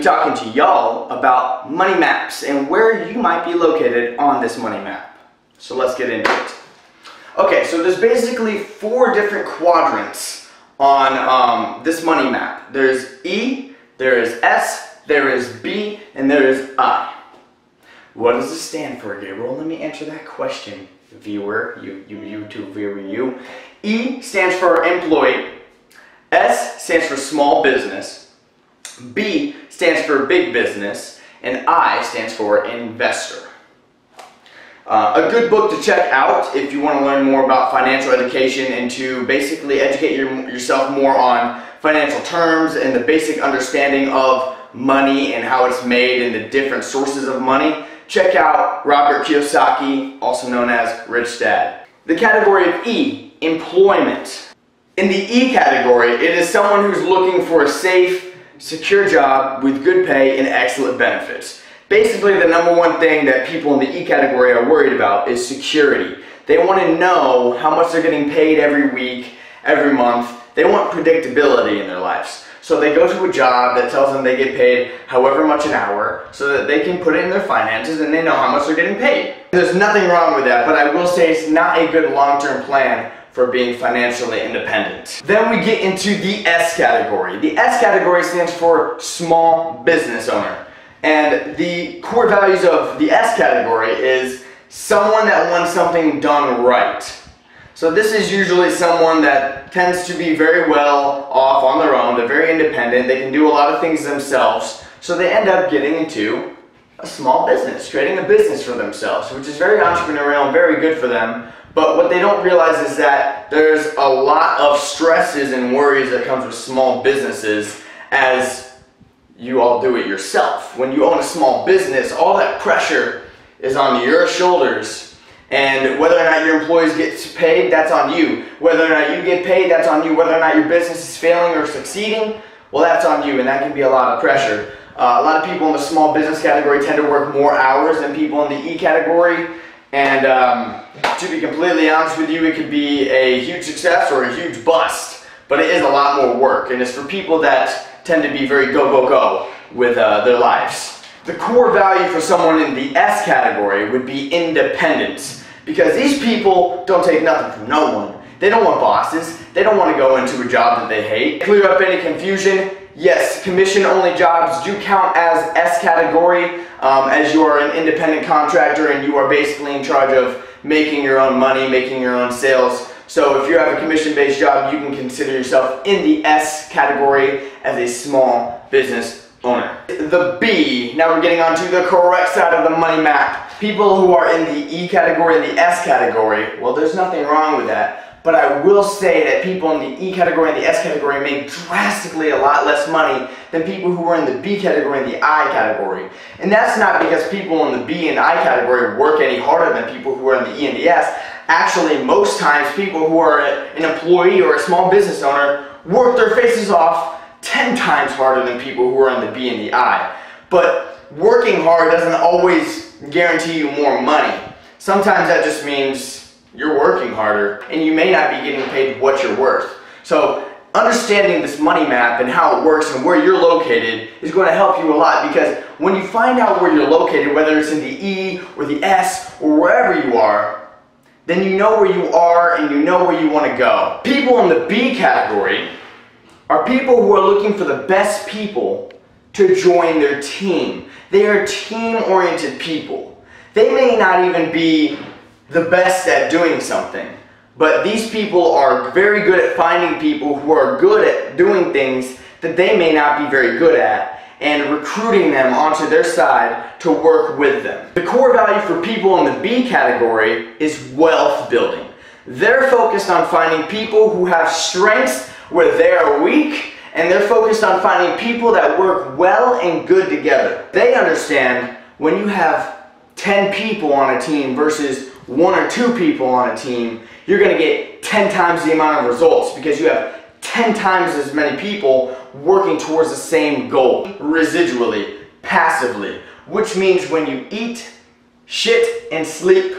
be talking to y'all about money maps and where you might be located on this money map. So let's get into it. Okay, so there's basically four different quadrants on um, this money map. There's E, there is S, there is B, and there is I. What does this stand for, Gabriel? Let me answer that question, viewer, you, you YouTube viewer, you. E stands for employee, S stands for small business, B stands for big business, and I stands for investor. Uh, a good book to check out if you want to learn more about financial education and to basically educate your, yourself more on financial terms and the basic understanding of money and how it's made and the different sources of money, check out Robert Kiyosaki, also known as Rich Dad. The category of E, employment. In the E category, it is someone who's looking for a safe, secure job with good pay and excellent benefits. Basically, the number one thing that people in the E category are worried about is security. They want to know how much they're getting paid every week, every month. They want predictability in their lives. So they go to a job that tells them they get paid however much an hour so that they can put it in their finances and they know how much they're getting paid. There's nothing wrong with that, but I will say it's not a good long-term plan for being financially independent. Then we get into the S category. The S category stands for small business owner. And the core values of the S category is someone that wants something done right. So this is usually someone that tends to be very well off on their own. They're very independent. They can do a lot of things themselves. So they end up getting into a small business, creating a business for themselves, which is very entrepreneurial and very good for them. But what they don't realize is that there's a lot of stresses and worries that comes with small businesses as you all do it yourself. When you own a small business, all that pressure is on your shoulders. And whether or not your employees get paid, that's on you. Whether or not you get paid, that's on you. Whether or not your business is failing or succeeding, well, that's on you, and that can be a lot of pressure. Uh, a lot of people in the small business category tend to work more hours than people in the E category. And um, to be completely honest with you, it could be a huge success or a huge bust. But it is a lot more work, and it's for people that tend to be very go, go, go with uh, their lives. The core value for someone in the S category would be independence. Because these people don't take nothing from no one. They don't want bosses. They don't want to go into a job that they hate. Clear up any confusion. Yes, commission-only jobs do count as S category um, as you are an independent contractor and you are basically in charge of making your own money, making your own sales. So if you have a commission-based job, you can consider yourself in the S category as a small business The B, now we're getting onto the correct side of the money map. People who are in the E category and the S category, well there's nothing wrong with that. But I will say that people in the E category and the S category make drastically a lot less money than people who are in the B category and the I category. And that's not because people in the B and I category work any harder than people who are in the E and the S. Actually, most times people who are an employee or a small business owner work their faces off 10 times harder than people who are in the B and the I. But working hard doesn't always guarantee you more money. Sometimes that just means you're working harder and you may not be getting paid what you're worth. So understanding this money map and how it works and where you're located is going to help you a lot because when you find out where you're located, whether it's in the E or the S or wherever you are, then you know where you are and you know where you want to go. People in the B category are people who are looking for the best people to join their team. They are team-oriented people. They may not even be the best at doing something. But these people are very good at finding people who are good at doing things that they may not be very good at and recruiting them onto their side to work with them. The core value for people in the B category is wealth building. They're focused on finding people who have strengths where they are weak and they're focused on finding people that work well and good together. They understand when you have 10 people on a team versus one or two people on a team, you're going to get 10 times the amount of results because you have 10 times as many people working towards the same goal residually, passively, which means when you eat, shit, and sleep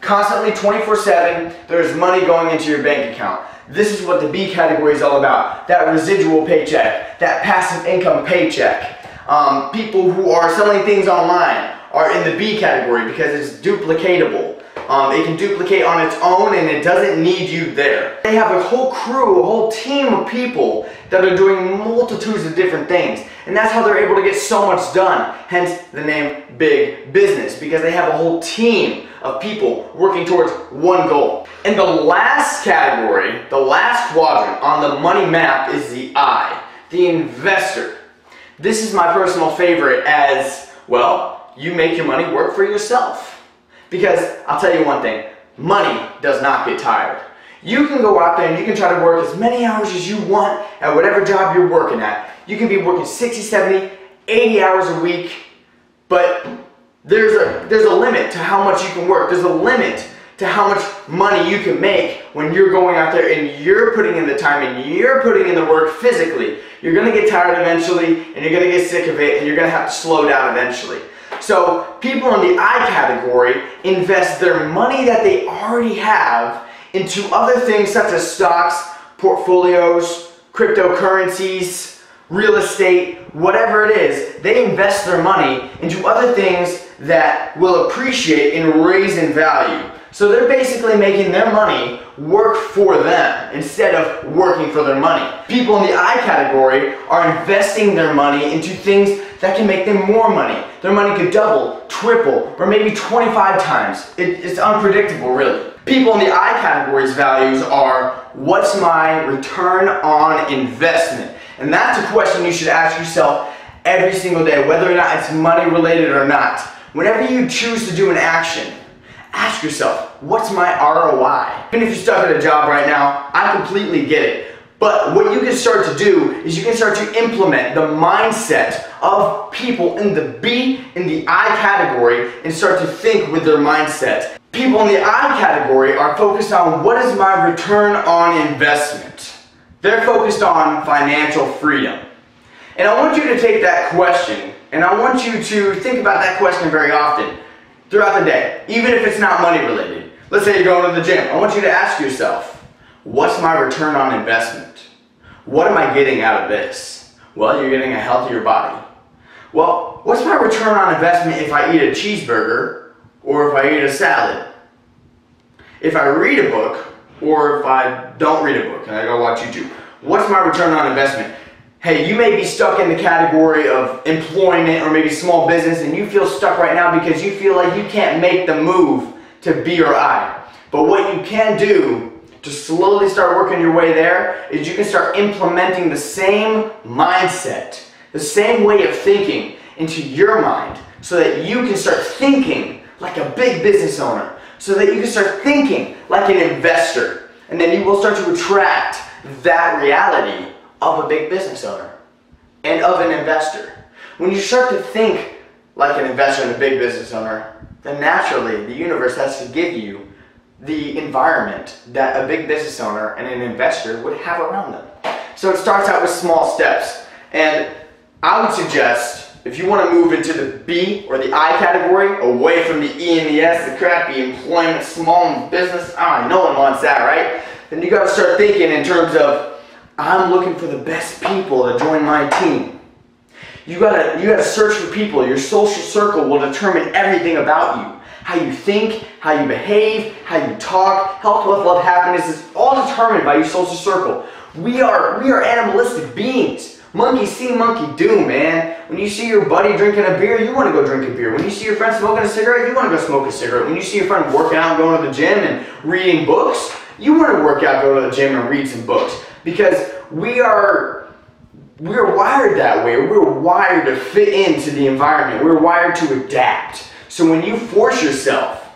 constantly 24-7, there's money going into your bank account. This is what the B category is all about. That residual paycheck, that passive income paycheck. Um, people who are selling things online are in the B category because it's duplicatable. Um, it can duplicate on its own and it doesn't need you there. They have a whole crew, a whole team of people that are doing multitudes of different things. And that's how they're able to get so much done. Hence the name Big Business because they have a whole team of people working towards one goal. And the last category, the last quadrant on the money map is the I, the investor. This is my personal favorite as, well, you make your money work for yourself. Because I'll tell you one thing, money does not get tired. You can go out there and you can try to work as many hours as you want at whatever job you're working at. You can be working 60, 70, 80 hours a week, but there's a, there's a limit to how much you can work. There's a limit to how much money you can make when you're going out there and you're putting in the time and you're putting in the work physically. You're gonna get tired eventually and you're gonna get sick of it and you're gonna have to slow down eventually. So people in the I category invest their money that they already have into other things such as stocks, portfolios, cryptocurrencies, real estate, whatever it is. They invest their money into other things that will appreciate and raise in value. So they're basically making their money work for them instead of working for their money. People in the I category are investing their money into things that can make them more money. Their money could double, triple, or maybe 25 times. It, it's unpredictable, really. People in the I category's values are what's my return on investment? And that's a question you should ask yourself every single day, whether or not it's money related or not. Whenever you choose to do an action, ask yourself, what's my ROI? Even if you're stuck at a job right now, I completely get it. But what you can start to do is you can start to implement the mindset of people in the B and the I category and start to think with their mindset. People in the I category are focused on what is my return on investment. They're focused on financial freedom. And I want you to take that question and I want you to think about that question very often throughout the day, even if it's not money related. Let's say you're going to the gym. I want you to ask yourself, What's my return on investment? What am I getting out of this? Well, you're getting a healthier body. Well, what's my return on investment if I eat a cheeseburger or if I eat a salad? If I read a book or if I don't read a book and I go watch YouTube, what's my return on investment? Hey, you may be stuck in the category of employment or maybe small business and you feel stuck right now because you feel like you can't make the move to B or I. But what you can do to slowly start working your way there is you can start implementing the same mindset, the same way of thinking into your mind so that you can start thinking like a big business owner, so that you can start thinking like an investor. And then you will start to attract that reality of a big business owner and of an investor. When you start to think like an investor and a big business owner, then naturally the universe has to give you the environment that a big business owner and an investor would have around them. So it starts out with small steps. And I would suggest if you want to move into the B or the I category, away from the E and the S, the crappy employment, small business, ah, no one wants that, right? Then you got to start thinking in terms of, I'm looking for the best people to join my team. You gotta, you gotta search for people. Your social circle will determine everything about you how you think, how you behave, how you talk, health, wealth, love, happiness is all determined by your social circle. We are we are animalistic beings. Monkey see, monkey do, man. When you see your buddy drinking a beer, you want to go drink a beer. When you see your friend smoking a cigarette, you want to go smoke a cigarette. When you see your friend working out, going to the gym, and reading books, you want to work out, go to the gym, and read some books. Because we are we're wired that way. We're wired to fit into the environment. We're wired to adapt. So when you force yourself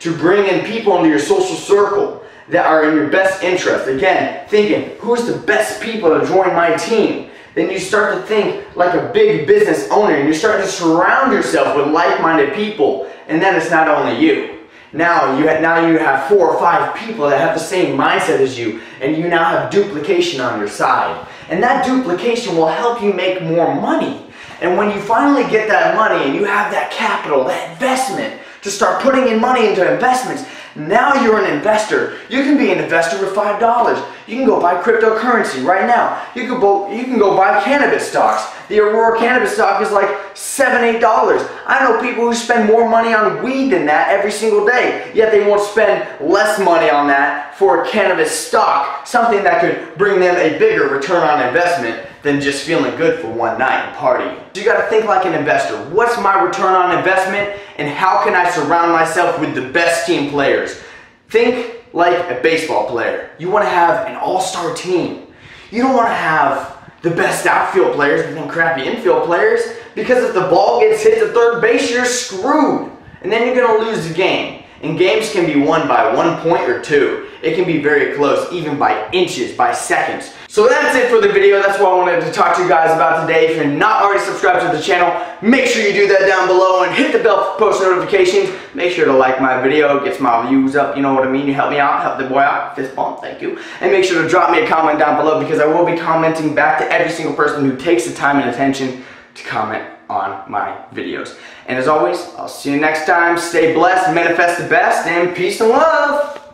to bring in people into your social circle that are in your best interest, again, thinking, who's the best people to join my team? Then you start to think like a big business owner and you start to surround yourself with like-minded people. And then it's not only you. Now you, have, now you have four or five people that have the same mindset as you and you now have duplication on your side. And that duplication will help you make more money and when you finally get that money and you have that capital, that investment to start putting in money into investments. Now you're an investor. You can be an investor with $5. You can go buy cryptocurrency right now. You can, go, you can go buy cannabis stocks. The Aurora cannabis stock is like 7, $8. I know people who spend more money on weed than that every single day, yet they won't spend less money on that for a cannabis stock, something that could bring them a bigger return on investment than just feeling good for one night and party. So you gotta think like an investor. What's my return on investment and how can I surround myself with the best team players? Think like a baseball player. You wanna have an all-star team. You don't wanna have the best outfield players and then crappy infield players because if the ball gets hit to third base, you're screwed. And then you're gonna lose the game. And games can be won by one point or two. It can be very close, even by inches, by seconds. So that's it for the video. That's what I wanted to talk to you guys about today. If you're not already subscribed to the channel, make sure you do that down below and hit the bell for post notifications. Make sure to like my video. It gets my views up. You know what I mean? You help me out. Help the boy out. Fist bump. Thank you. And make sure to drop me a comment down below because I will be commenting back to every single person who takes the time and attention to comment on my videos. And as always, I'll see you next time. Stay blessed, manifest the best, and peace and love.